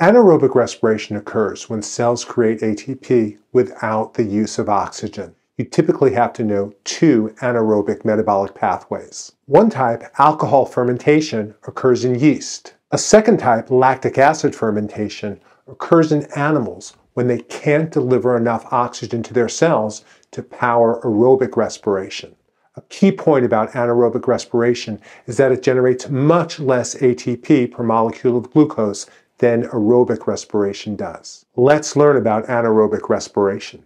Anaerobic respiration occurs when cells create ATP without the use of oxygen. You typically have to know two anaerobic metabolic pathways. One type, alcohol fermentation, occurs in yeast. A second type, lactic acid fermentation, occurs in animals when they can't deliver enough oxygen to their cells to power aerobic respiration. A key point about anaerobic respiration is that it generates much less ATP per molecule of glucose than aerobic respiration does. Let's learn about anaerobic respiration.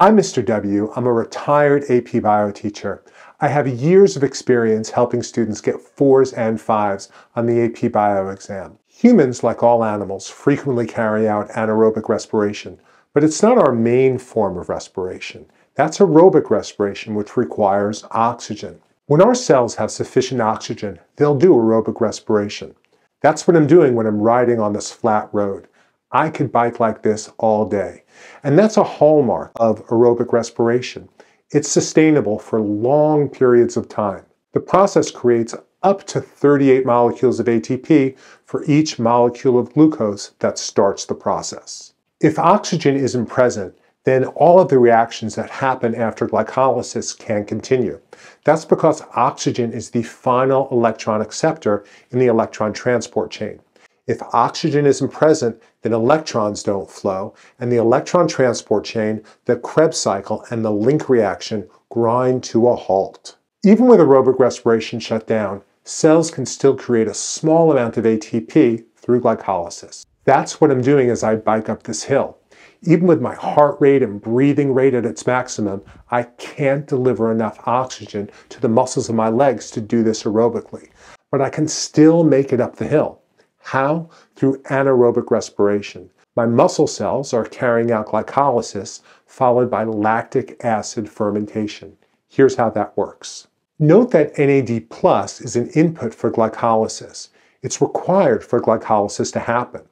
I'm Mr. W. I'm a retired AP Bio teacher. I have years of experience helping students get fours and fives on the AP Bio exam. Humans, like all animals, frequently carry out anaerobic respiration, but it's not our main form of respiration. That's aerobic respiration, which requires oxygen. When our cells have sufficient oxygen, they'll do aerobic respiration. That's what I'm doing when I'm riding on this flat road. I could bike like this all day. And that's a hallmark of aerobic respiration. It's sustainable for long periods of time. The process creates up to 38 molecules of ATP for each molecule of glucose that starts the process. If oxygen isn't present, then all of the reactions that happen after glycolysis can continue. That's because oxygen is the final electron acceptor in the electron transport chain. If oxygen isn't present, then electrons don't flow, and the electron transport chain, the Krebs cycle, and the link reaction grind to a halt. Even with aerobic respiration shut down, cells can still create a small amount of ATP through glycolysis. That's what I'm doing as I bike up this hill. Even with my heart rate and breathing rate at its maximum, I can't deliver enough oxygen to the muscles of my legs to do this aerobically. But I can still make it up the hill. How? Through anaerobic respiration. My muscle cells are carrying out glycolysis followed by lactic acid fermentation. Here's how that works. Note that NAD plus is an input for glycolysis. It's required for glycolysis to happen.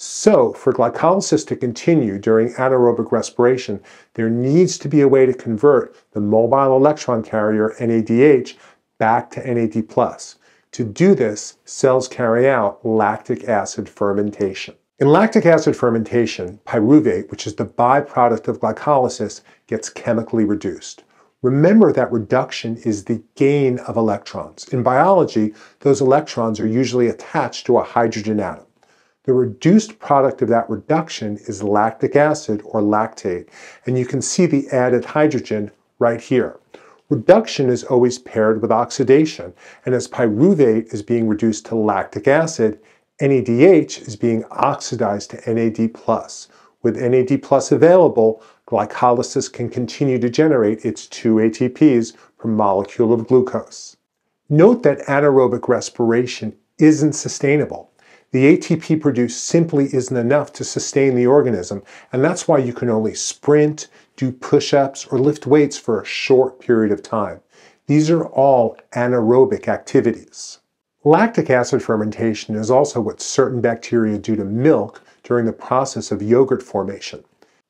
So, for glycolysis to continue during anaerobic respiration, there needs to be a way to convert the mobile electron carrier NADH back to NAD+. To do this, cells carry out lactic acid fermentation. In lactic acid fermentation, pyruvate, which is the byproduct of glycolysis, gets chemically reduced. Remember that reduction is the gain of electrons. In biology, those electrons are usually attached to a hydrogen atom. The reduced product of that reduction is lactic acid or lactate, and you can see the added hydrogen right here. Reduction is always paired with oxidation, and as pyruvate is being reduced to lactic acid, NADH is being oxidized to NAD+. With NAD plus available, glycolysis can continue to generate its two ATPs per molecule of glucose. Note that anaerobic respiration isn't sustainable. The ATP produced simply isn't enough to sustain the organism, and that's why you can only sprint, do push-ups, or lift weights for a short period of time. These are all anaerobic activities. Lactic acid fermentation is also what certain bacteria do to milk during the process of yogurt formation.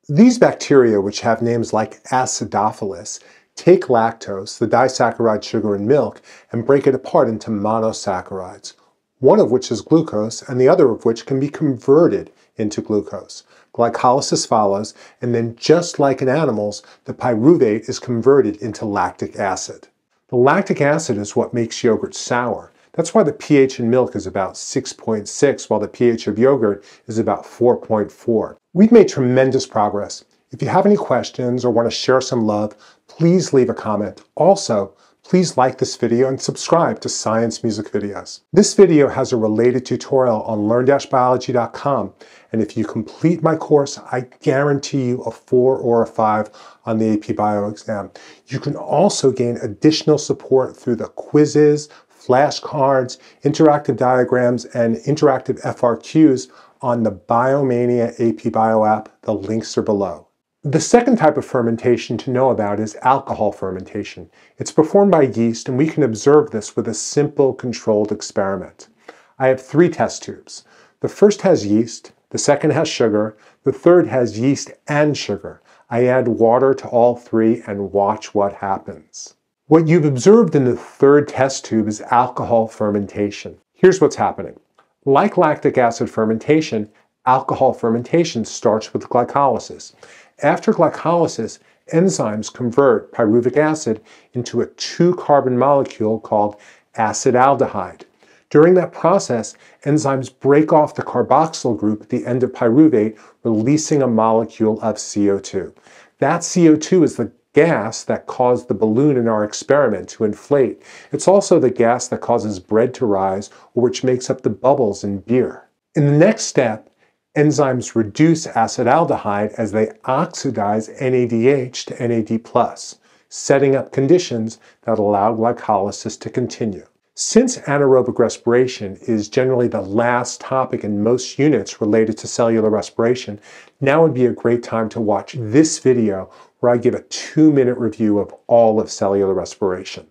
These bacteria, which have names like acidophilus, take lactose, the disaccharide sugar in milk, and break it apart into monosaccharides one of which is glucose and the other of which can be converted into glucose. Glycolysis follows, and then just like in animals, the pyruvate is converted into lactic acid. The lactic acid is what makes yogurt sour. That's why the pH in milk is about 6.6, while the pH of yogurt is about 4.4. We've made tremendous progress. If you have any questions or want to share some love, please leave a comment. Also, please like this video and subscribe to Science Music Videos. This video has a related tutorial on learn-biology.com and if you complete my course, I guarantee you a 4 or a 5 on the AP Bio exam. You can also gain additional support through the quizzes, flashcards, interactive diagrams, and interactive FRQs on the Biomania AP Bio app. The links are below. The second type of fermentation to know about is alcohol fermentation. It's performed by yeast and we can observe this with a simple controlled experiment. I have three test tubes. The first has yeast, the second has sugar, the third has yeast and sugar. I add water to all three and watch what happens. What you've observed in the third test tube is alcohol fermentation. Here's what's happening. Like lactic acid fermentation, alcohol fermentation starts with glycolysis. After glycolysis, enzymes convert pyruvic acid into a two-carbon molecule called acetaldehyde. During that process, enzymes break off the carboxyl group at the end of pyruvate, releasing a molecule of CO2. That CO2 is the gas that caused the balloon in our experiment to inflate. It's also the gas that causes bread to rise or which makes up the bubbles in beer. In the next step, enzymes reduce acetaldehyde as they oxidize NADH to NAD+, setting up conditions that allow glycolysis to continue. Since anaerobic respiration is generally the last topic in most units related to cellular respiration, now would be a great time to watch this video where I give a two minute review of all of cellular respiration.